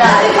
Dale,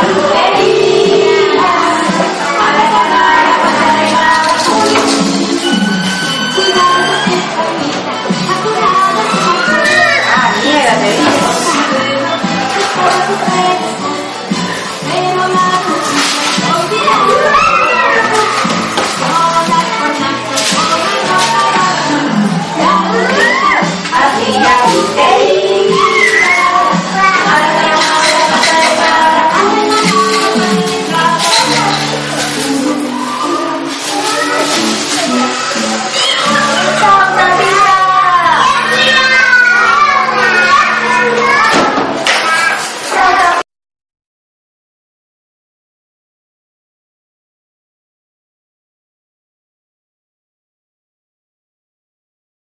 Thank you.